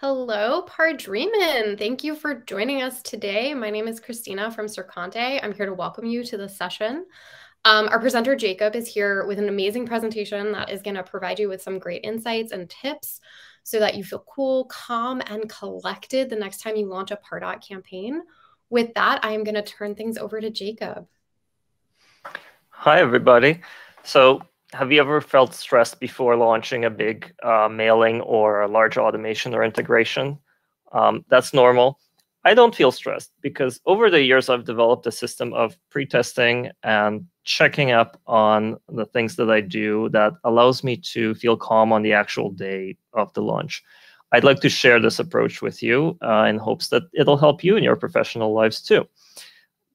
Hello, Pardreamin. Thank you for joining us today. My name is Christina from Sercante. I'm here to welcome you to the session. Um, our presenter, Jacob, is here with an amazing presentation that is going to provide you with some great insights and tips so that you feel cool, calm, and collected the next time you launch a Pardot campaign. With that, I am going to turn things over to Jacob. Hi, everybody. So have you ever felt stressed before launching a big uh, mailing or a large automation or integration? Um, that's normal. I don't feel stressed because over the years I've developed a system of pre-testing and checking up on the things that I do that allows me to feel calm on the actual day of the launch. I'd like to share this approach with you uh, in hopes that it'll help you in your professional lives too.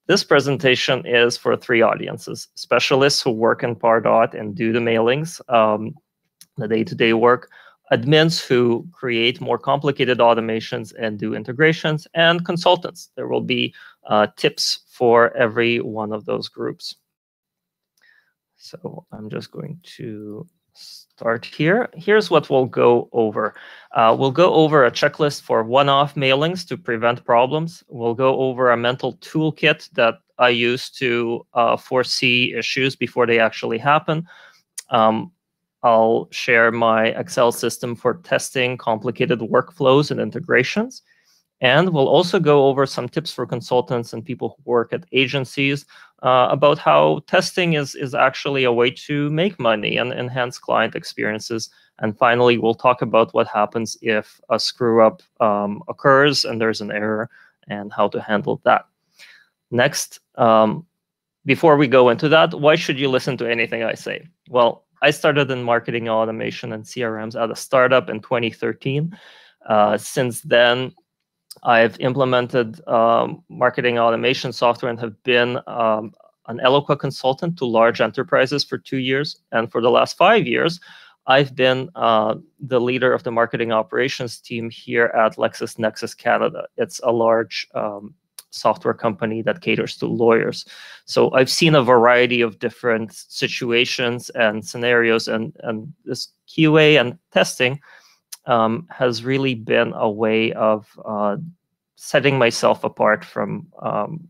This presentation is for three audiences, specialists who work in Pardot and do the mailings, um, the day-to-day -day work, admins who create more complicated automations and do integrations, and consultants. There will be uh, tips for every one of those groups. So I'm just going to start here. Here's what we'll go over. Uh, we'll go over a checklist for one-off mailings to prevent problems. We'll go over a mental toolkit that I use to uh, foresee issues before they actually happen. Um, I'll share my Excel system for testing complicated workflows and integrations. And we'll also go over some tips for consultants and people who work at agencies uh, about how testing is, is actually a way to make money and enhance client experiences. And finally, we'll talk about what happens if a screw up um, occurs and there's an error and how to handle that. Next, um, before we go into that, why should you listen to anything I say? Well, I started in marketing automation and CRMs at a startup in 2013. Uh, since then, I've implemented um, marketing automation software and have been um, an Eloqua consultant to large enterprises for two years. And for the last five years, I've been uh, the leader of the marketing operations team here at LexisNexis Canada. It's a large um, software company that caters to lawyers. So I've seen a variety of different situations and scenarios, and, and this QA and testing um, has really been a way of uh, setting myself apart from um,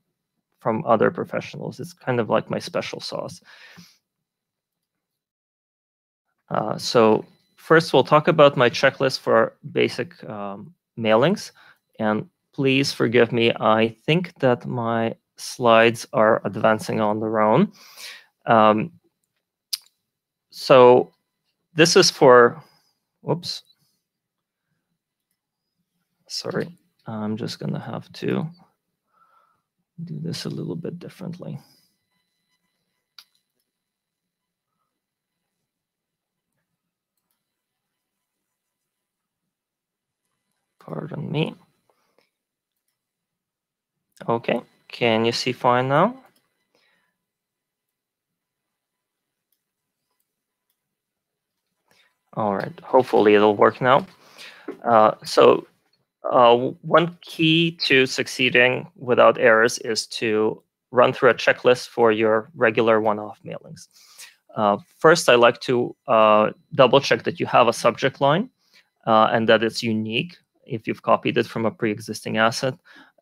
from other professionals. It's kind of like my special sauce. Uh, so first, we'll talk about my checklist for basic um, mailings. And please forgive me. I think that my slides are advancing on their own. Um, so this is for, whoops, sorry. I'm just going to have to do this a little bit differently. Pardon me. Okay, can you see fine now? All right, hopefully it'll work now. Uh, so uh, one key to succeeding without errors is to run through a checklist for your regular one-off mailings. Uh, first, I like to uh, double check that you have a subject line uh, and that it's unique if you've copied it from a pre-existing asset.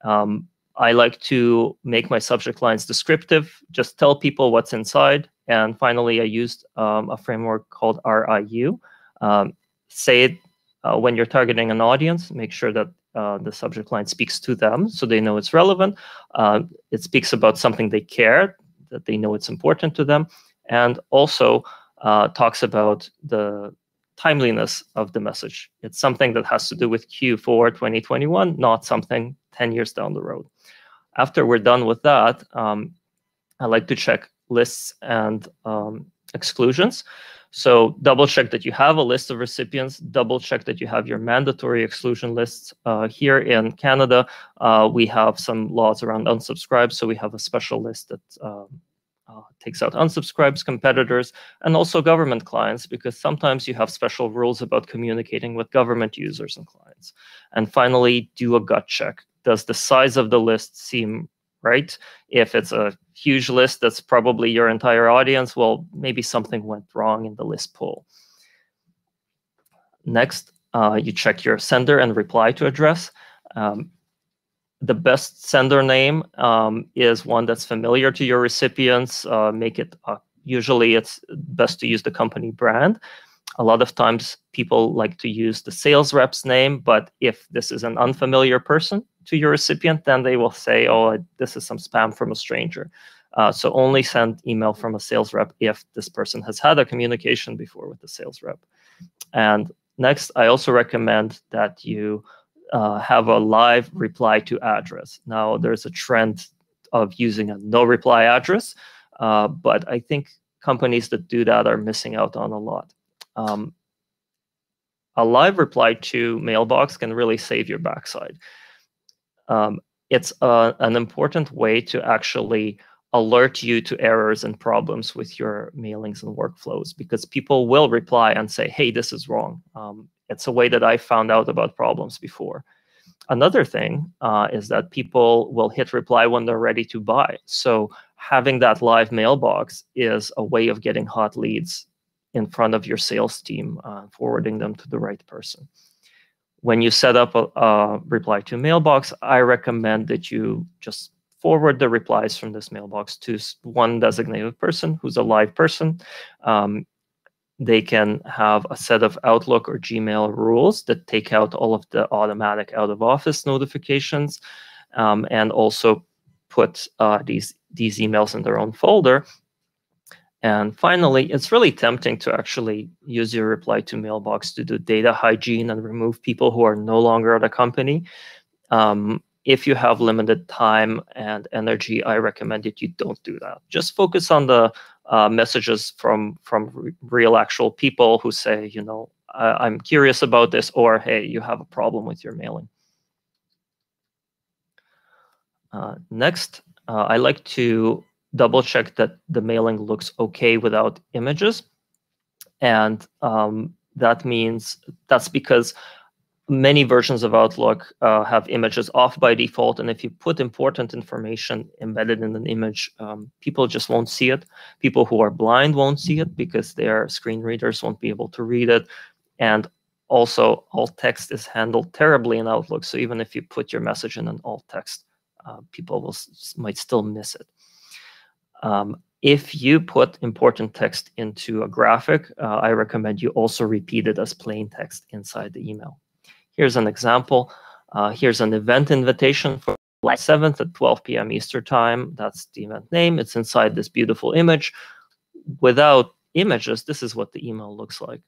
Um, I like to make my subject lines descriptive, just tell people what's inside. And finally, I used um, a framework called RIU. Um, say it uh, when you're targeting an audience, make sure that uh, the subject line speaks to them so they know it's relevant. Uh, it speaks about something they care, that they know it's important to them, and also uh, talks about the timeliness of the message. It's something that has to do with Q4 2021, not something 10 years down the road. After we're done with that, um, I like to check lists and um, exclusions. So double check that you have a list of recipients, double check that you have your mandatory exclusion lists. Uh, here in Canada, uh, we have some laws around unsubscribe, so we have a special list that um, uh, takes out unsubscribes, competitors, and also government clients, because sometimes you have special rules about communicating with government users and clients. And finally, do a gut check. Does the size of the list seem right? If it's a huge list that's probably your entire audience, well, maybe something went wrong in the list pool. Next, uh, you check your sender and reply to address. Um, the best sender name um, is one that's familiar to your recipients. Uh, make it uh, usually it's best to use the company brand. A lot of times people like to use the sales rep's name, but if this is an unfamiliar person to your recipient, then they will say, "Oh, this is some spam from a stranger." Uh, so only send email from a sales rep if this person has had a communication before with the sales rep. And next, I also recommend that you uh, have a live reply to address. Now, there's a trend of using a no reply address, uh, but I think companies that do that are missing out on a lot. Um, a live reply to mailbox can really save your backside. Um, it's a, uh, an important way to actually alert you to errors and problems with your mailings and workflows because people will reply and say, hey, this is wrong. Um, it's a way that I found out about problems before. Another thing uh, is that people will hit reply when they're ready to buy. So having that live mailbox is a way of getting hot leads in front of your sales team, uh, forwarding them to the right person. When you set up a, a reply to mailbox, I recommend that you just forward the replies from this mailbox to one designated person who's a live person. Um, they can have a set of Outlook or Gmail rules that take out all of the automatic out of office notifications um, and also put uh, these, these emails in their own folder. And finally, it's really tempting to actually use your reply to mailbox to do data hygiene and remove people who are no longer at a company. Um, if you have limited time and energy, I recommend that you don't do that. Just focus on the uh, messages from from re real actual people who say, you know, I'm curious about this, or hey, you have a problem with your mailing. Uh, next, uh, I like to double check that the mailing looks okay without images. And um, that means that's because many versions of Outlook uh, have images off by default. And if you put important information embedded in an image, um, people just won't see it. People who are blind won't see it because their screen readers won't be able to read it. And also, alt text is handled terribly in Outlook. So even if you put your message in an alt text, uh, people will might still miss it. Um, if you put important text into a graphic, uh, I recommend you also repeat it as plain text inside the email. Here's an example. Uh, here's an event invitation for July 7th at 12 p.m. Eastern Time. That's the event name. It's inside this beautiful image. Without images, this is what the email looks like.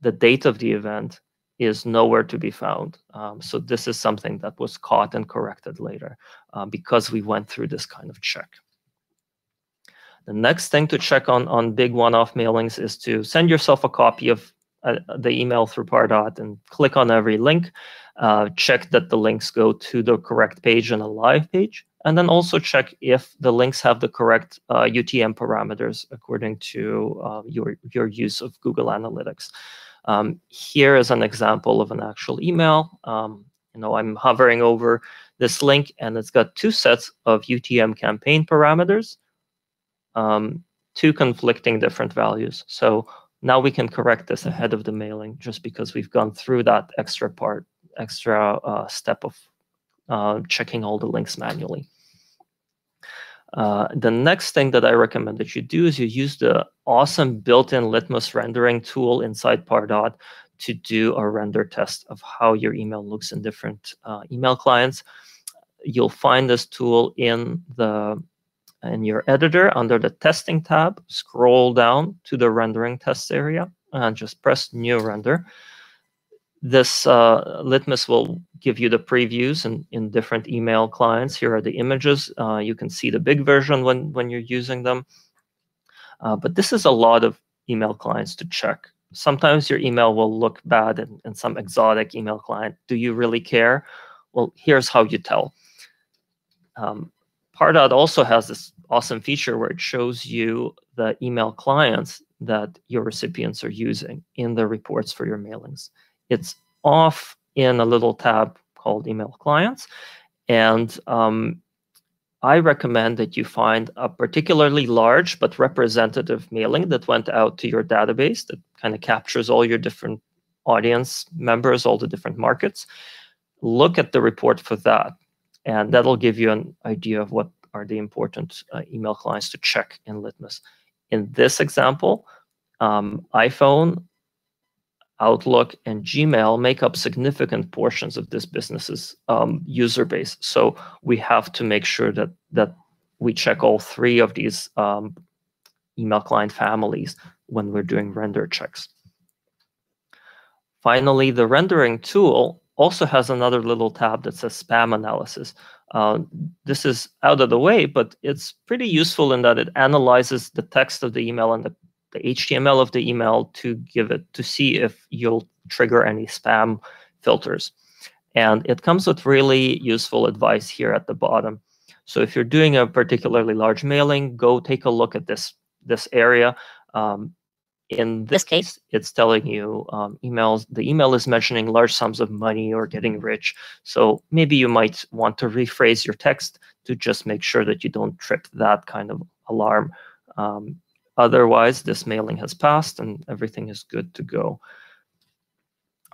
The date of the event is nowhere to be found. Um, so this is something that was caught and corrected later uh, because we went through this kind of check. The next thing to check on, on big one-off mailings is to send yourself a copy of uh, the email through Pardot and click on every link. Uh, check that the links go to the correct page and a live page. And then also check if the links have the correct uh, UTM parameters according to uh, your, your use of Google Analytics. Um, here is an example of an actual email. Um, you know, I'm hovering over this link and it's got two sets of UTM campaign parameters, um, two conflicting different values. So now we can correct this ahead of the mailing just because we've gone through that extra part, extra uh, step of uh, checking all the links manually. Uh, the next thing that I recommend that you do is you use the awesome built-in Litmus rendering tool inside Pardot to do a render test of how your email looks in different uh, email clients. You'll find this tool in the in your editor under the testing tab, scroll down to the rendering test area and just press new render. This uh, Litmus will give you the previews in, in different email clients. Here are the images. Uh, you can see the big version when, when you're using them. Uh, but this is a lot of email clients to check. Sometimes your email will look bad in, in some exotic email client. Do you really care? Well, here's how you tell. Um, Pardot also has this awesome feature where it shows you the email clients that your recipients are using in the reports for your mailings. It's off in a little tab called email clients. And um, I recommend that you find a particularly large but representative mailing that went out to your database that kind of captures all your different audience members, all the different markets. Look at the report for that, and that'll give you an idea of what are the important uh, email clients to check in Litmus. In this example, um, iPhone, Outlook, and Gmail make up significant portions of this business's um, user base. So we have to make sure that that we check all three of these um, email client families when we're doing render checks. Finally, the rendering tool also has another little tab that says spam analysis. Uh, this is out of the way, but it's pretty useful in that it analyzes the text of the email and the, the HTML of the email to give it to see if you'll trigger any spam filters. And it comes with really useful advice here at the bottom. So if you're doing a particularly large mailing, go take a look at this this area. Um, in this case, it's telling you um, emails. The email is mentioning large sums of money or getting rich. So maybe you might want to rephrase your text to just make sure that you don't trip that kind of alarm. Um, otherwise, this mailing has passed and everything is good to go.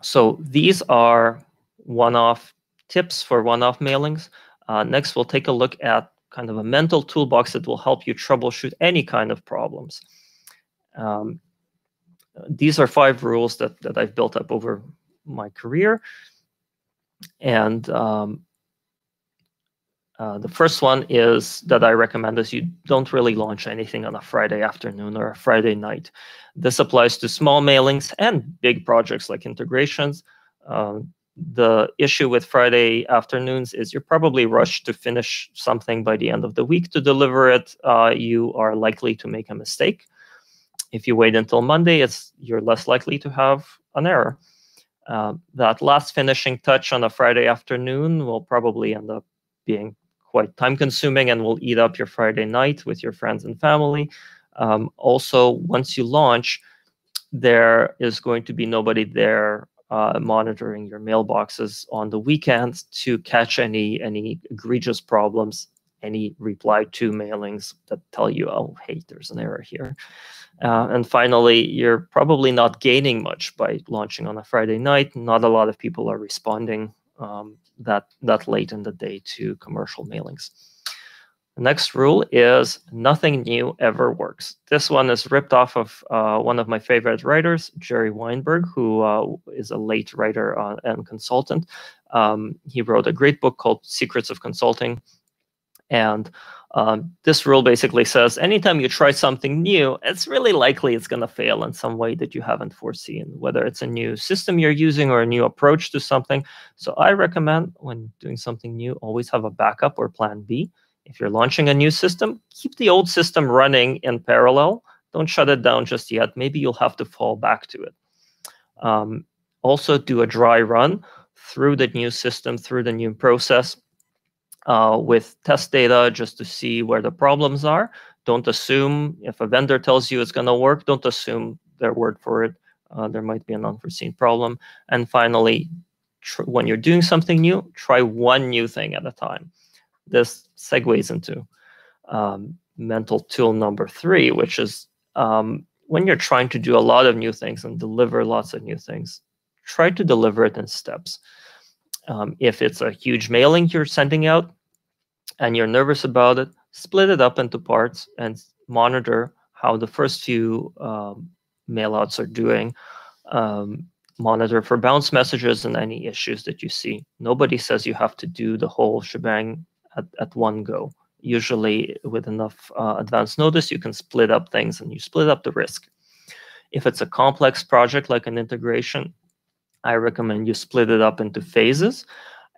So these are one-off tips for one-off mailings. Uh, next, we'll take a look at kind of a mental toolbox that will help you troubleshoot any kind of problems. Um, these are five rules that, that I've built up over my career. And um, uh, the first one is that I recommend is you don't really launch anything on a Friday afternoon or a Friday night. This applies to small mailings and big projects like integrations. Um, the issue with Friday afternoons is you're probably rushed to finish something by the end of the week to deliver it. Uh, you are likely to make a mistake. If you wait until Monday, it's you're less likely to have an error. Uh, that last finishing touch on a Friday afternoon will probably end up being quite time consuming and will eat up your Friday night with your friends and family. Um, also, once you launch, there is going to be nobody there uh, monitoring your mailboxes on the weekends to catch any any egregious problems, any reply to mailings that tell you, oh, hey, there's an error here. Uh, and finally, you're probably not gaining much by launching on a Friday night. Not a lot of people are responding um, that that late in the day to commercial mailings. The next rule is nothing new ever works. This one is ripped off of uh, one of my favorite writers, Jerry Weinberg, who uh, is a late writer uh, and consultant. Um, he wrote a great book called Secrets of Consulting. And um, this rule basically says anytime you try something new, it's really likely it's going to fail in some way that you haven't foreseen, whether it's a new system you're using or a new approach to something. So I recommend when doing something new, always have a backup or plan B if you're launching a new system, keep the old system running in parallel. Don't shut it down just yet. Maybe you'll have to fall back to it. Um, also, do a dry run through the new system, through the new process uh, with test data just to see where the problems are. Don't assume if a vendor tells you it's going to work, don't assume their word for it. Uh, there might be an unforeseen problem. And finally, when you're doing something new, try one new thing at a time this segues into um, mental tool number three, which is um, when you're trying to do a lot of new things and deliver lots of new things, try to deliver it in steps. Um, if it's a huge mailing you're sending out and you're nervous about it, split it up into parts and monitor how the first few um, mailouts are doing. Um, monitor for bounce messages and any issues that you see. Nobody says you have to do the whole shebang at, at one go. Usually with enough uh, advance notice, you can split up things and you split up the risk. If it's a complex project like an integration, I recommend you split it up into phases.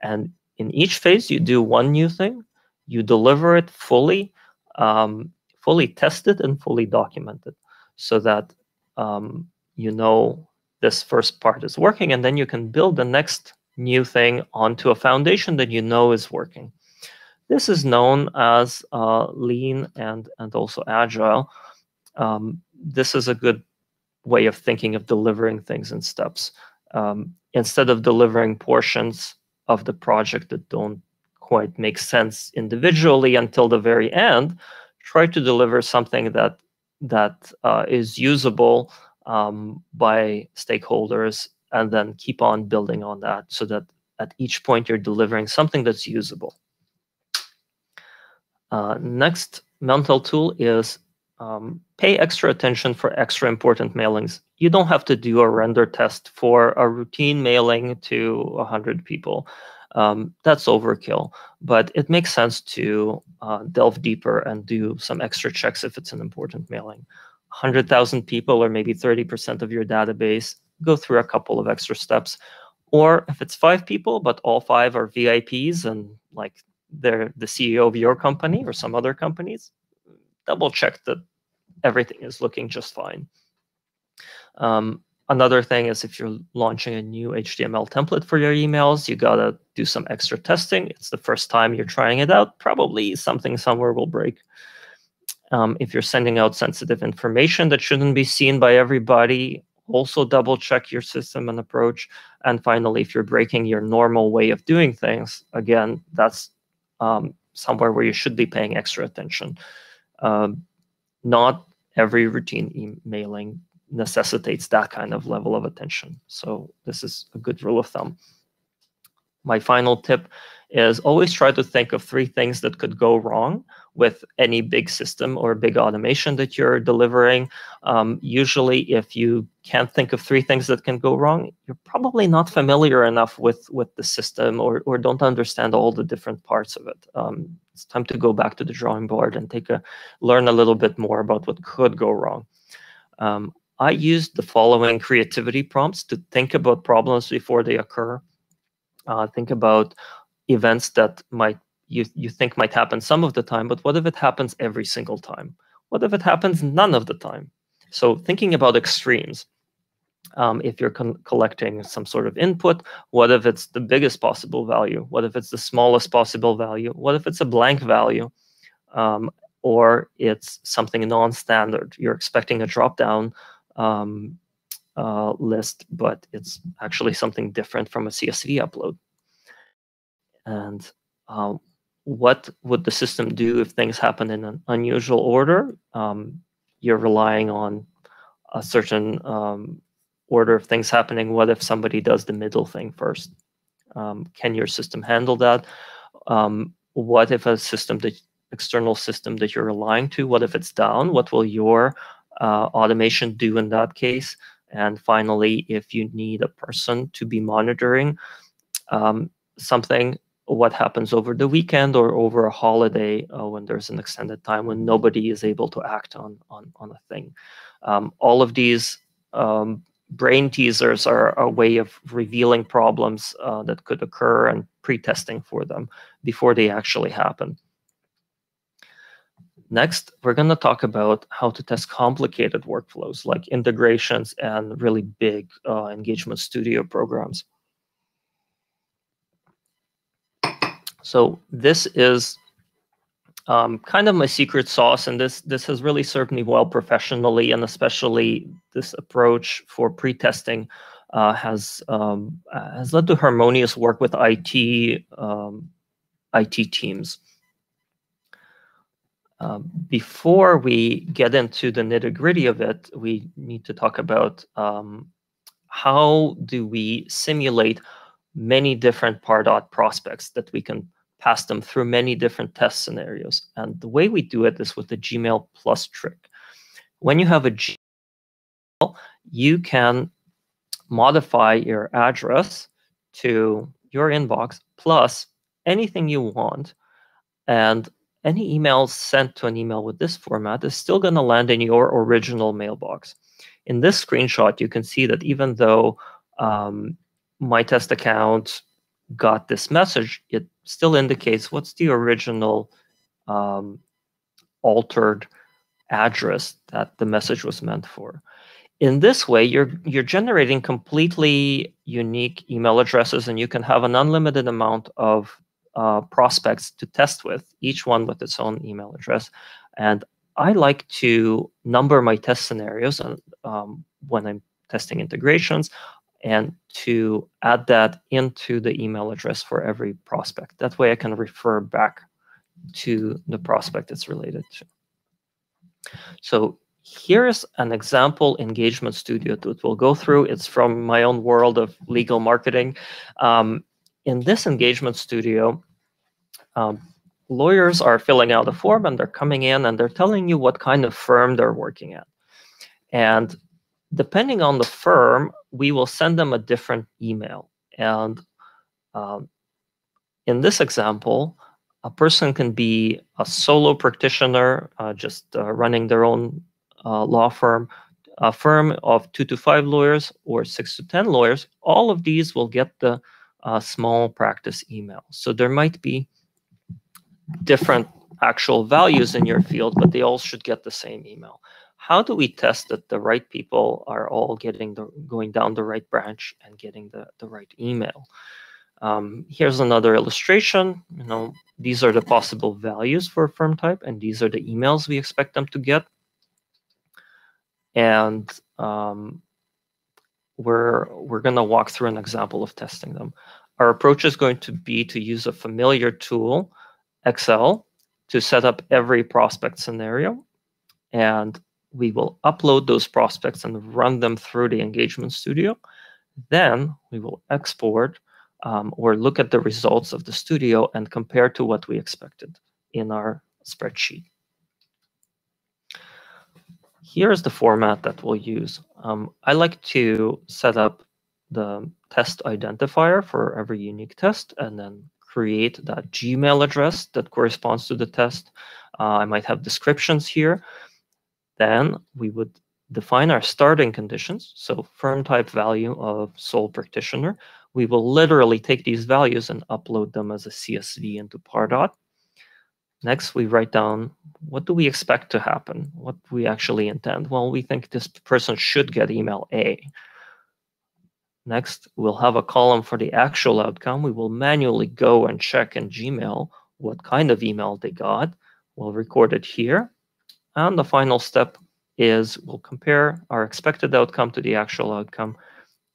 And in each phase, you do one new thing, you deliver it fully, um, fully tested and fully documented so that um, you know this first part is working. And then you can build the next new thing onto a foundation that you know is working. This is known as uh, lean and, and also agile. Um, this is a good way of thinking of delivering things in steps. Um, instead of delivering portions of the project that don't quite make sense individually until the very end, try to deliver something that that uh, is usable um, by stakeholders and then keep on building on that so that at each point you're delivering something that's usable. Uh, next mental tool is um, pay extra attention for extra important mailings. You don't have to do a render test for a routine mailing to 100 people. Um, that's overkill, but it makes sense to uh, delve deeper and do some extra checks if it's an important mailing. 100,000 people or maybe 30% of your database, go through a couple of extra steps. Or if it's five people, but all five are VIPs and like they're the CEO of your company or some other companies, double check that everything is looking just fine. Um, another thing is if you're launching a new HTML template for your emails, you gotta do some extra testing. It's the first time you're trying it out. Probably something somewhere will break. Um, if you're sending out sensitive information that shouldn't be seen by everybody, also double check your system and approach. And finally, if you're breaking your normal way of doing things, again, that's um, somewhere where you should be paying extra attention. Um, not every routine emailing necessitates that kind of level of attention. So this is a good rule of thumb. My final tip is always try to think of three things that could go wrong with any big system or big automation that you're delivering. Um, usually, if you can't think of three things that can go wrong, you're probably not familiar enough with, with the system or, or don't understand all the different parts of it. Um, it's time to go back to the drawing board and take a learn a little bit more about what could go wrong. Um, I used the following creativity prompts to think about problems before they occur. Uh, think about events that might you, you think might happen some of the time, but what if it happens every single time? What if it happens none of the time? So thinking about extremes, um, if you're collecting some sort of input, what if it's the biggest possible value? What if it's the smallest possible value? What if it's a blank value? Um, or it's something non-standard. You're expecting a drop-down um, uh, list, but it's actually something different from a CSV upload. And uh, what would the system do if things happen in an unusual order? Um, you're relying on a certain um, order of things happening. What if somebody does the middle thing first? Um, can your system handle that? Um, what if a system that external system that you're relying to, what if it's down? What will your uh, automation do in that case? And finally, if you need a person to be monitoring um, something, what happens over the weekend or over a holiday uh, when there's an extended time when nobody is able to act on on, on a thing. Um, all of these um, brain teasers are a way of revealing problems uh, that could occur and pre-testing for them before they actually happen. Next, we're going to talk about how to test complicated workflows like integrations and really big uh, engagement studio programs. So this is um, kind of my secret sauce, and this this has really served me well professionally, and especially this approach for pre-testing uh, has um, has led to harmonious work with IT um, IT teams. Uh, before we get into the nitty gritty of it, we need to talk about um, how do we simulate many different Pardot prospects that we can pass them through many different test scenarios. And the way we do it is with the Gmail Plus trick. When you have a Gmail, you can modify your address to your inbox plus anything you want. And any email sent to an email with this format is still going to land in your original mailbox. In this screenshot, you can see that even though um, my test account got this message, it still indicates what's the original um, altered address that the message was meant for. In this way, you're you're generating completely unique email addresses, and you can have an unlimited amount of uh, prospects to test with, each one with its own email address. And I like to number my test scenarios um, when I'm testing integrations and to add that into the email address for every prospect. That way I can refer back to the prospect it's related to. So here's an example engagement studio that we'll go through. It's from my own world of legal marketing. Um, in this engagement studio, um, lawyers are filling out a form and they're coming in and they're telling you what kind of firm they're working at. And depending on the firm, we will send them a different email. And um, in this example, a person can be a solo practitioner, uh, just uh, running their own uh, law firm, a firm of two to five lawyers or six to 10 lawyers. All of these will get the uh, small practice email. So there might be different actual values in your field, but they all should get the same email. How do we test that the right people are all getting the going down the right branch and getting the, the right email? Um, here's another illustration. You know, these are the possible values for a firm type, and these are the emails we expect them to get. And um, we're we're going to walk through an example of testing them. Our approach is going to be to use a familiar tool Excel to set up every prospect scenario. And we will upload those prospects and run them through the engagement studio. Then we will export um, or look at the results of the studio and compare to what we expected in our spreadsheet. Here's the format that we'll use. Um, I like to set up the test identifier for every unique test and then create that Gmail address that corresponds to the test. Uh, I might have descriptions here. Then we would define our starting conditions. So firm type value of sole practitioner. We will literally take these values and upload them as a CSV into Pardot. Next, we write down what do we expect to happen? What we actually intend? Well, we think this person should get email A. Next, we'll have a column for the actual outcome. We will manually go and check in Gmail what kind of email they got. We'll record it here. And the final step is we'll compare our expected outcome to the actual outcome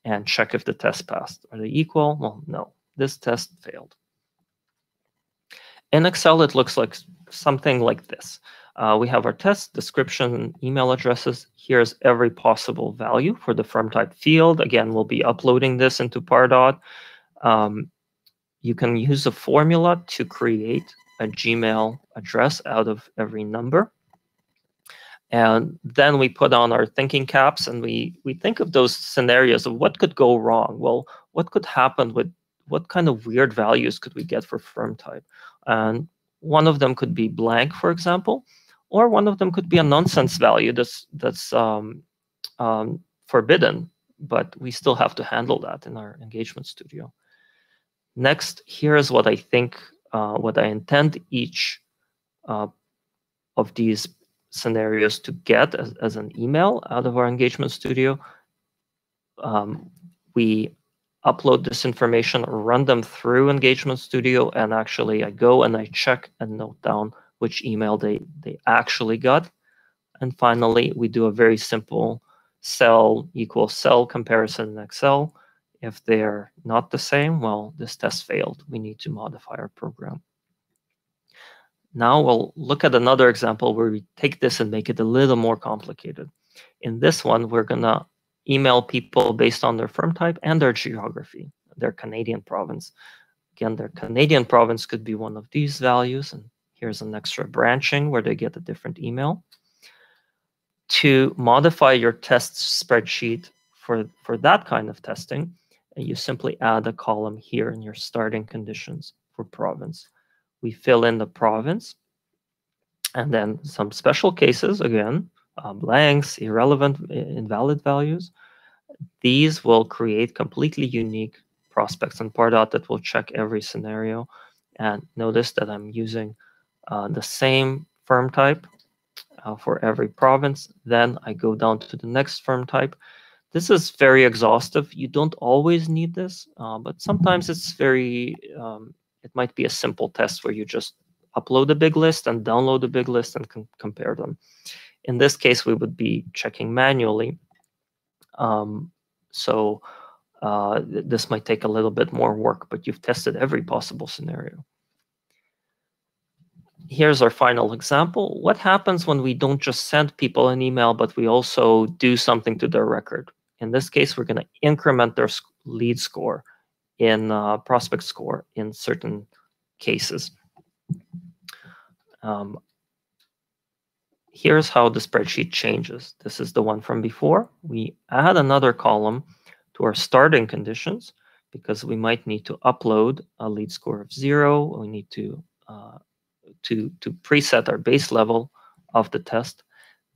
and check if the test passed. Are they equal? Well, no, this test failed. In Excel, it looks like something like this. Uh, we have our test description email addresses. Here's every possible value for the firm type field. Again, we'll be uploading this into Pardot. Um, you can use a formula to create a Gmail address out of every number. And then we put on our thinking caps and we, we think of those scenarios of what could go wrong. Well, what could happen with what kind of weird values could we get for firm type? And one of them could be blank, for example or one of them could be a nonsense value that's that's um, um, forbidden, but we still have to handle that in our engagement studio. Next, here is what I think, uh, what I intend each uh, of these scenarios to get as, as, an email out of our engagement studio. Um, we upload this information, run them through engagement studio, and actually I go and I check and note down which email they, they actually got. And finally, we do a very simple cell equals cell comparison in Excel. If they're not the same, well, this test failed. We need to modify our program. Now we'll look at another example where we take this and make it a little more complicated. In this one, we're going to email people based on their firm type and their geography, their Canadian province. Again, their Canadian province could be one of these values, and Here's an extra branching where they get a different email. To modify your test spreadsheet for, for that kind of testing, you simply add a column here in your starting conditions for province. We fill in the province and then some special cases, again, uh, blanks, irrelevant, invalid values. These will create completely unique prospects in Pardot that will check every scenario. And notice that I'm using uh, the same firm type uh, for every province. Then I go down to the next firm type. This is very exhaustive. You don't always need this, uh, but sometimes it's very, um, it might be a simple test where you just upload a big list and download a big list and compare them. In this case, we would be checking manually. Um, so uh, th this might take a little bit more work, but you've tested every possible scenario. here's our final example. What happens when we don't just send people an email, but we also do something to their record? In this case, we're going to increment their lead score in uh, prospect score in certain cases. Um, here's how the spreadsheet changes. This is the one from before. We add another column to our starting conditions because we might need to upload a lead score of zero. We need to uh, to to preset our base level of the test.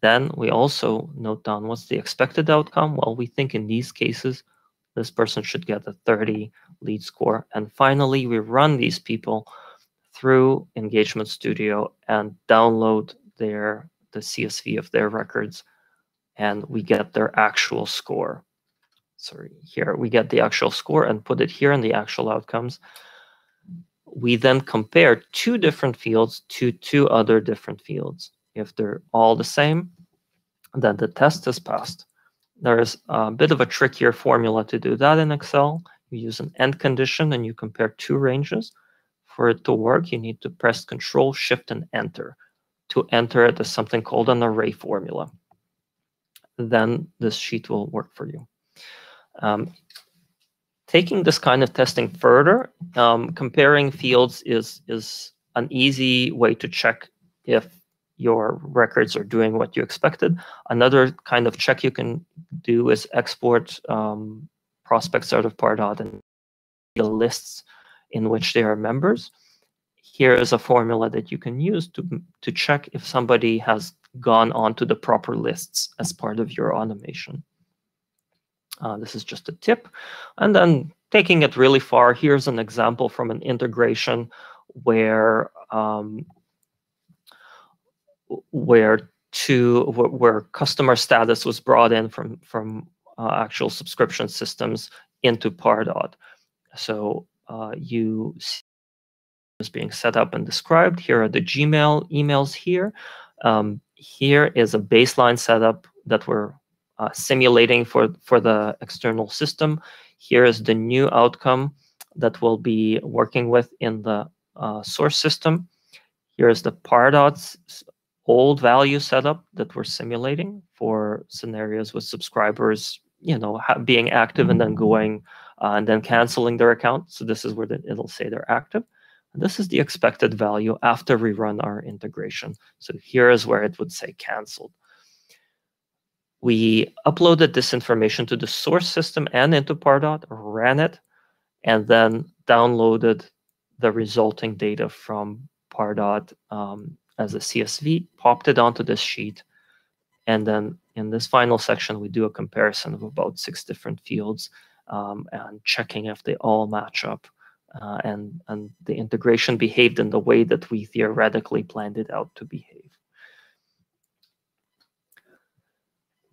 Then we also note down what's the expected outcome. Well, we think in these cases, this person should get a 30 lead score. And finally, we run these people through Engagement Studio and download their the CSV of their records, and we get their actual score. Sorry, here we get the actual score and put it here in the actual outcomes. We then compare two different fields to two other different fields. If they're all the same, then the test is passed. There is a bit of a trickier formula to do that in Excel. You use an end condition and you compare two ranges. For it to work, you need to press Control, Shift, and Enter to enter it as something called an array formula. Then this sheet will work for you. Um, taking this kind of testing further, um, comparing fields is, is an easy way to check if your records are doing what you expected. Another kind of check you can do is export um, prospects out of Pardot and the lists in which they are members. Here is a formula that you can use to, to check if somebody has gone onto the proper lists as part of your automation. Uh, this is just a tip. And then taking it really far, here's an example from an integration where um, where to where customer status was brought in from from uh, actual subscription systems into Pardot. So uh, you is being set up and described. Here are the Gmail emails here. Um, here is a baseline setup that we're uh, simulating for, for the external system. Here is the new outcome that we'll be working with in the uh, source system. Here is the Pardot's old value setup that we're simulating for scenarios with subscribers, you know, being active and then going uh, and then canceling their account. So this is where the, it'll say they're active. This is the expected value after we run our integration. So here is where it would say canceled we uploaded this information to the source system and into Pardot, ran it, and then downloaded the resulting data from Pardot um, as a CSV, popped it onto this sheet, and then in this final section, we do a comparison of about six different fields um, and checking if they all match up. Uh, and, and the integration behaved in the way that we theoretically planned it out to behave.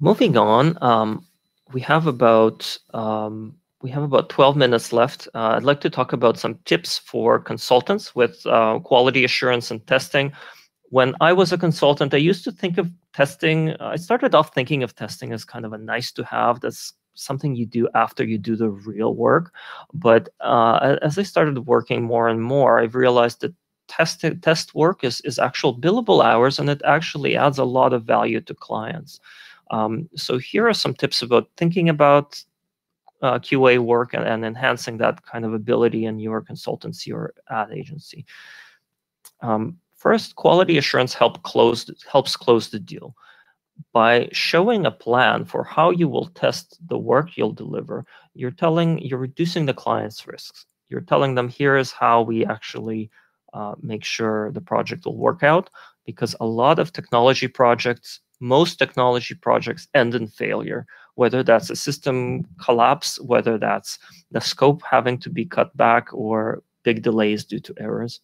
Moving on, um, we have about um, we have about 12 minutes left. Uh, I'd like to talk about some tips for consultants with uh, quality assurance and testing. When I was a consultant, I used to think of testing. I started off thinking of testing as kind of a nice to have. That's something you do after you do the real work. But uh, as I started working more and more, I've realized that test test work is is actual billable hours, and it actually adds a lot of value to clients. Um, so here are some tips about thinking about uh, QA work and, and, enhancing that kind of ability in your consultancy or ad agency. Um, first, quality assurance help close, helps close the deal. By showing a plan for how you will test the work you'll deliver, you're telling, you're reducing the client's risks. You're telling them, here is how we actually uh, make sure the project will work out, because a lot of technology projects most technology projects end in failure, whether that's a system collapse, whether that's the scope having to be cut back, or big delays due to errors.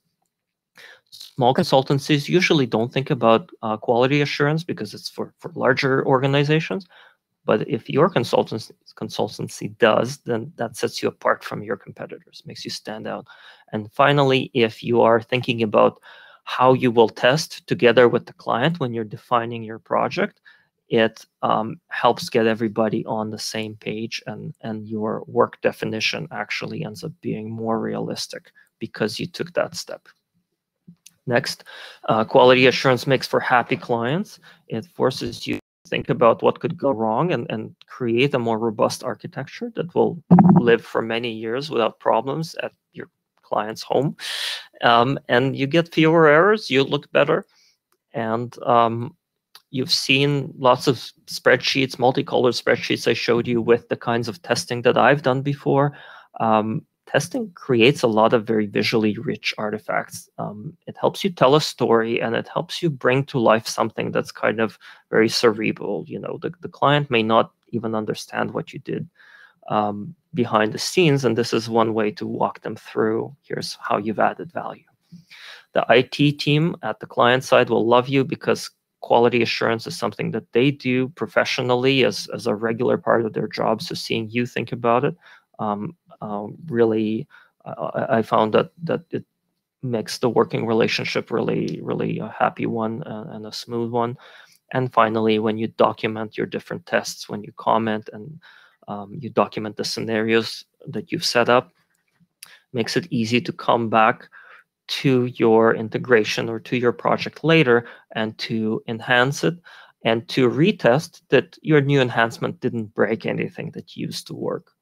Small consultancies usually don't think about uh, quality assurance because it's for, for larger organizations. But if your consultancy, consultancy does, then that sets you apart from your competitors, makes you stand out. And finally, if you are thinking about how you will test together with the client when you're defining your project it um, helps get everybody on the same page and and your work definition actually ends up being more realistic because you took that step Next, uh, quality assurance makes for happy clients. It forces you to think about what could go wrong and, and create a more robust architecture that will live for many years without problems at your client's home. Um, and you get fewer errors, you look better. And um, you've seen lots of spreadsheets, multicolored spreadsheets I showed you with the kinds of testing that I've done before. Um, testing creates a lot of very visually rich artifacts. Um, it helps you tell a story and it helps you bring to life something that's kind of very cerebral. You know, the, the client may not even understand what you did um, behind the scenes, and this is one way to walk them through. Here's how you've added value. The IT team at the client side will love you because quality assurance is something that they do professionally as, as a regular part of their job. So seeing you think about it um, um, really, uh, I found that that it makes the working relationship really, really a happy one and, and a smooth one. And finally, when you document your different tests, when you comment and um, you document the scenarios that you've set up, makes it easy to come back to your integration or to your project later and to enhance it and to retest that your new enhancement didn't break anything that used to work.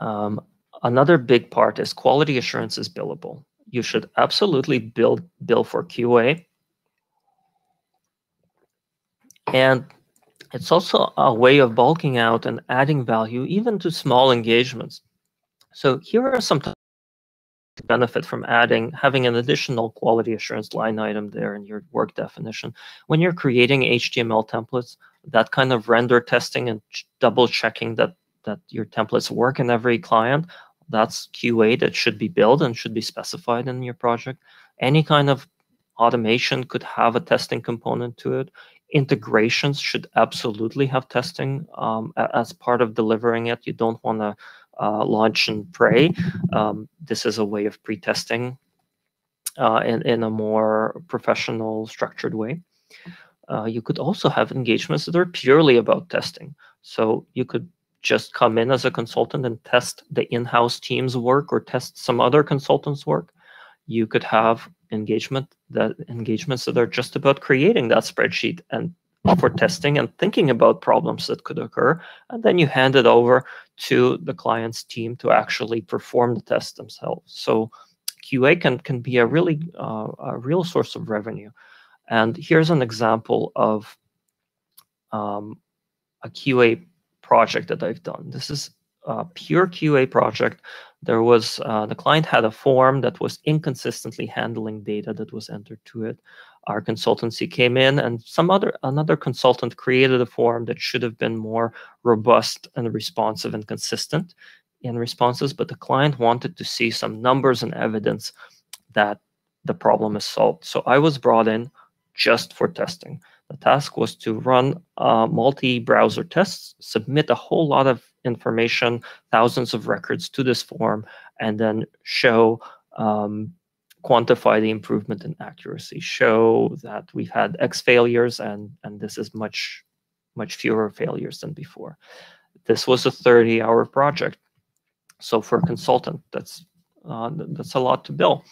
Um, another big part is quality assurance is billable. You should absolutely build bill for QA. And it's also a way of bulking out and adding value even to small engagements. So here are some benefit from adding having an additional quality assurance line item there in your work definition. When you're creating HTML templates, that kind of render testing and double checking that that your templates work in every client. That's QA that should be built and should be specified in your project. Any kind of automation could have a testing component to it. Integrations should absolutely have testing um, as part of delivering it. You don't want to uh, launch and pray. Um, this is a way of pre-testing uh, in, in a more professional, structured way. Uh, you could also have engagements that are purely about testing. So you could just come in as a consultant and test the in-house team's work or test some other consultant's work. You could have engagement that engagements that are just about creating that spreadsheet and for testing and thinking about problems that could occur. And then you hand it over to the client's team to actually perform the test themselves. So QA can, can be a really uh, a real source of revenue. And here's an example of um, a QA project that I've done. This is a pure QA project. There was uh, the client had a form that was inconsistently handling data that was entered to it. Our consultancy came in, and some other another consultant created a form that should have been more robust and responsive and consistent in responses. But the client wanted to see some numbers and evidence that the problem is solved. So I was brought in just for testing. The task was to run uh, multi-browser tests, submit a whole lot of information, thousands of records to this form, and then show, um, quantify the improvement in accuracy, show that we've had X failures and, and this is much, much fewer failures than before. This was a 30-hour project. So for a consultant, that's uh, that's a lot to bill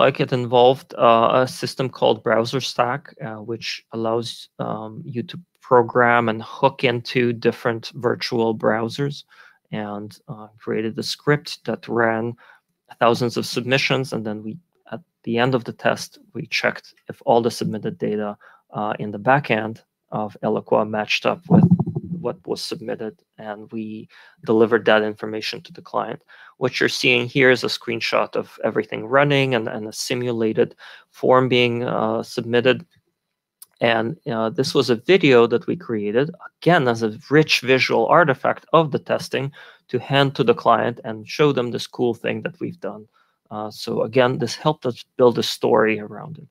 like it involved uh, a system called BrowserStack, uh, which allows um, you to program and hook into different virtual browsers and uh, created a script that ran thousands of submissions. And then we, at the end of the test, we checked if all the submitted data uh, in the backend of Eloqua matched up with what was submitted and we delivered that information to the client. What you're seeing here is a screenshot of everything running and, and a simulated form being uh, submitted. And uh, this was a video that we created, again, as a rich visual artifact of the testing to hand to the client and show them this cool thing that we've done. Uh, so again, this helped us build a story around it.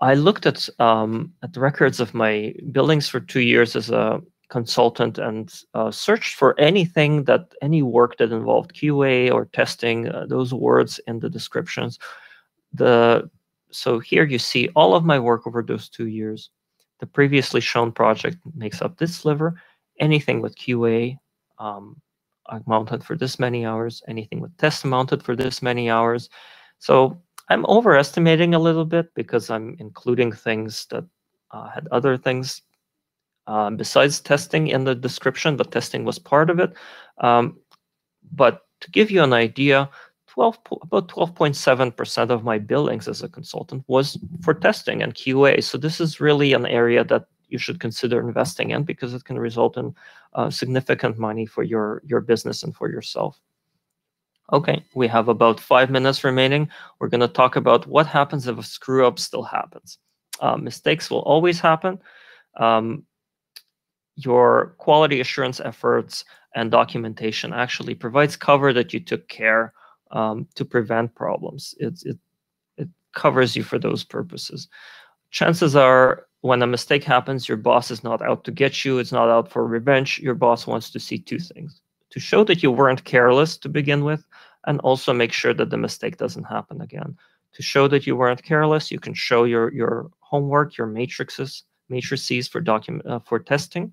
I looked at um, at the records of my buildings for two years as a consultant and uh, searched for anything that any work that involved QA or testing uh, those words in the descriptions. The so here you see all of my work over those two years. The previously shown project makes up this sliver. Anything with QA, um, mounted for this many hours, anything with test mounted for this many hours. So I'm overestimating a little bit because I'm including things that uh, had other things um, besides testing in the description, but testing was part of it. Um, but to give you an idea, 12, about 12.7% of my billings as a consultant was for testing and QA. So this is really an area that you should consider investing in because it can result in uh, significant money for your, your business and for yourself. Okay, we have about five minutes remaining. We're going to talk about what happens if a screw up still happens. Uh, mistakes will always happen. Um, your quality assurance efforts and documentation actually provides cover that you took care um, to prevent problems. It, it, it covers you for those purposes. Chances are when a mistake happens, your boss is not out to get you. It's not out for revenge. Your boss wants to see two things. To show that you weren't careless to begin with, and also make sure that the mistake doesn't happen again. To show that you weren't careless, you can show your, your homework, your matrices, matrices for document uh, for testing.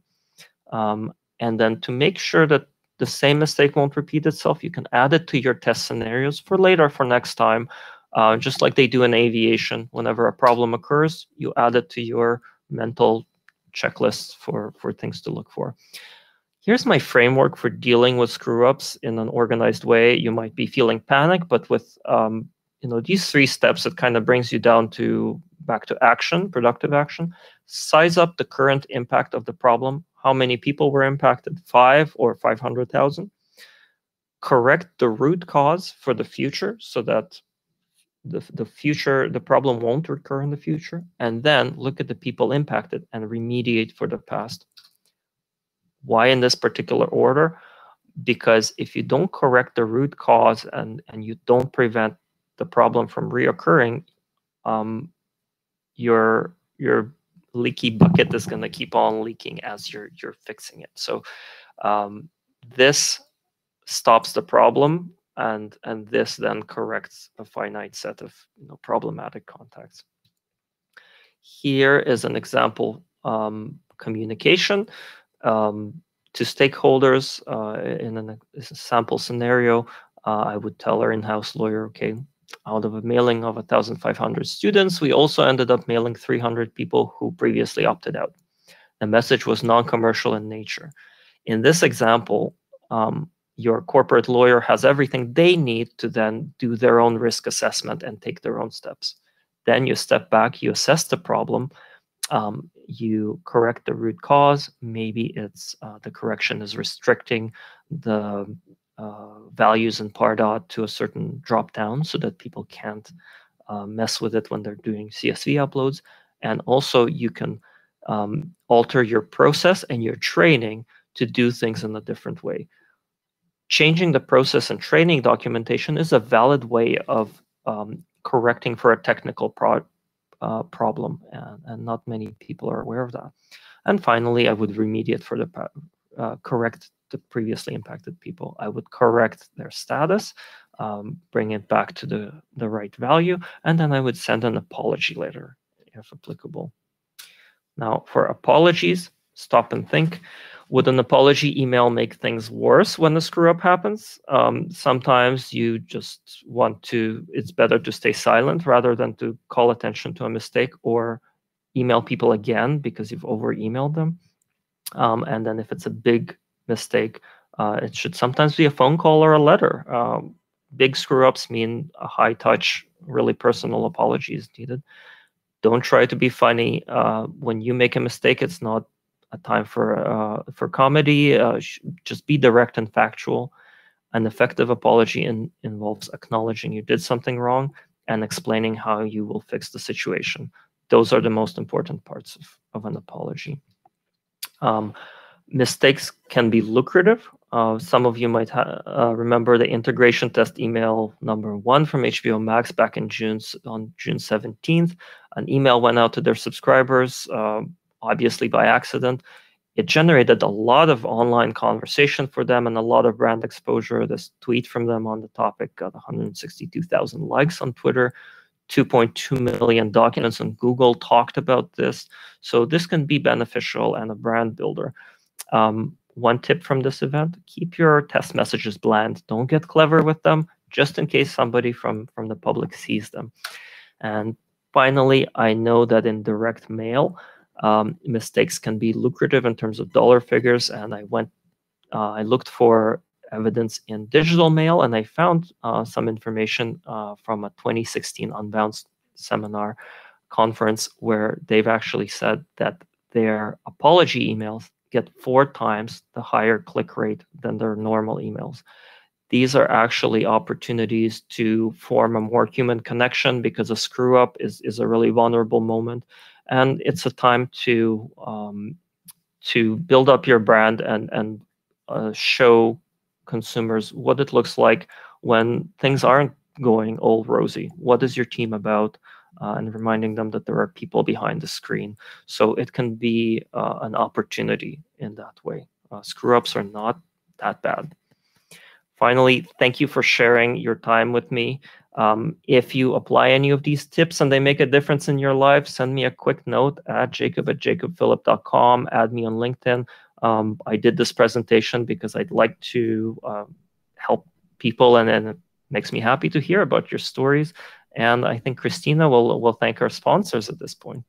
Um, and then to make sure that the same mistake won't repeat itself, you can add it to your test scenarios for later, for next time. Uh, just like they do in aviation, whenever a problem occurs, you add it to your mental checklist for, for things to look for. Here's my framework for dealing with screw ups in an organized way. You might be feeling panic, but with um, you know these three steps, it kind of brings you down to back to action, productive action. Size up the current impact of the problem how many people were impacted, five or 500,000. Correct the root cause for the future so that the, the future, the problem won't recur in the future. And then look at the people impacted and remediate for the past. Why in this particular order? Because if you don't correct the root cause and, and you don't prevent the problem from reoccurring, um, your your leaky bucket is going to keep on leaking as you're you're fixing it. So um, this stops the problem, and and this then corrects a finite set of you know, problematic contacts. Here is an example um, communication um, to stakeholders uh, in a sample scenario. Uh, I would tell our in-house lawyer, okay, out of a mailing of 1,500 students, we also ended up mailing 300 people who previously opted out. The message was non-commercial in nature. In this example, um, your corporate lawyer has everything they need to then do their own risk assessment and take their own steps. Then you step back, you assess the problem, um, you correct the root cause. Maybe it's uh, the correction is restricting the uh, values in Pardot to a certain drop down so that people can't uh, mess with it when they're doing CSV uploads. And also you can um, alter your process and your training to do things in a different way. Changing the process and training documentation is a valid way of um, correcting for a technical pro uh, problem, and, and, not many people are aware of that. And finally, I would remediate for the uh, correct the previously impacted people. I would correct their status, um, bring it back to the, the right value, and then I would send an apology letter if applicable. Now, for apologies, stop and think. Would an apology email make things worse when the screw up happens? Um, sometimes you just want to, it's better to stay silent rather than to call attention to a mistake or email people again because you've over emailed them. Um, and then if it's a big mistake. Uh, it should sometimes be a phone call or a letter. Um, big screw ups mean a high touch, really personal apology is needed. Don't try to be funny. Uh, when you make a mistake, it's not a time for uh, for comedy. Uh, just be direct and factual. An effective apology in, involves acknowledging you did something wrong and explaining how you will fix the situation. Those are the most important parts of, of an apology. Um, mistakes can be lucrative. Uh, some of you might uh, remember the integration test email number one from HBO Max back in June on June 17th. An email went out to their subscribers, uh, obviously by accident. It generated a lot of online conversation for them and a lot of brand exposure. This tweet from them on the topic got 162,000 likes on Twitter. 2.2 million documents on Google talked about this. So this can be beneficial and a brand builder. Um, one tip from this event, keep your test messages bland. Don't get clever with them, just in case somebody from, from the public sees them. And finally, I know that in direct mail, um, mistakes can be lucrative in terms of dollar figures. And I went, uh, I looked for evidence in digital mail, and I found uh, some information uh, from a 2016 Unbound seminar conference where they've actually said that their apology emails get four times the higher click rate than their normal emails. These are actually opportunities to form a more human connection because a screw up is, is a really vulnerable moment. And it's a time to um, to build up your brand and, and uh, show consumers what it looks like when things aren't going all rosy. What is your team about? uh, and reminding them that there are people behind the screen. So it can be uh, an opportunity in that way. Uh, screw ups are not that bad. Finally, thank you for sharing your time with me. Um, if you apply any of these tips and they make a difference in your life, send me a quick note at jacob at jacobfilipp.com, add me on LinkedIn. Um, I did this presentation because I'd like to uh, help people and, and it makes me happy to hear about your stories and I think Christina will will thank our sponsors at this point.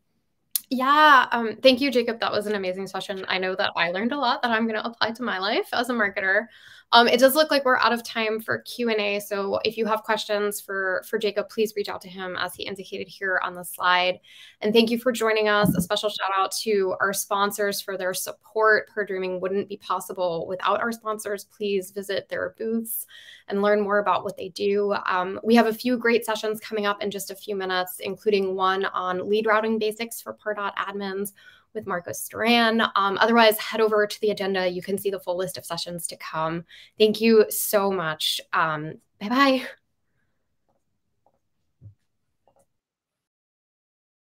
Yeah, um, thank you, Jacob. That was an amazing session. I know that I learned a lot that I'm going to apply to my life as a marketer. Um, it does look like we're out of time for Q&A. So if you have questions for, for Jacob, please reach out to him as he indicated here on the slide. And thank you for joining us. A special shout out to our sponsors for their support. ParDreamin wouldn't be possible without our sponsors. Please visit their booths and learn more about what they do. Um, we have a few great sessions coming up in just a few minutes, including one on lead routing basics for Pardot admins with Marcos Duran. Um, otherwise, head over to the agenda. You can see the full list of sessions to come. Thank you so much. Um, bye bye.